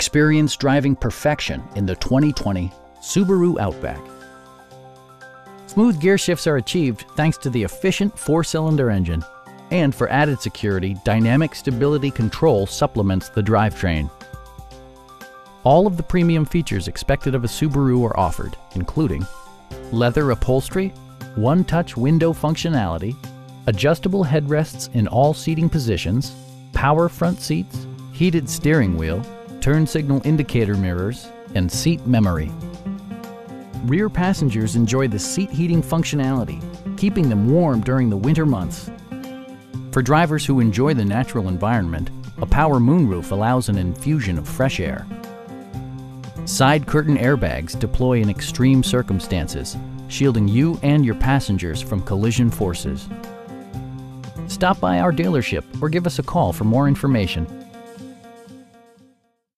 Experience driving perfection in the 2020 Subaru Outback. Smooth gear shifts are achieved thanks to the efficient four-cylinder engine. And for added security, Dynamic Stability Control supplements the drivetrain. All of the premium features expected of a Subaru are offered, including leather upholstery, one-touch window functionality, adjustable headrests in all seating positions, power front seats, heated steering wheel, turn signal indicator mirrors, and seat memory. Rear passengers enjoy the seat heating functionality, keeping them warm during the winter months. For drivers who enjoy the natural environment, a power moonroof allows an infusion of fresh air. Side curtain airbags deploy in extreme circumstances, shielding you and your passengers from collision forces. Stop by our dealership or give us a call for more information.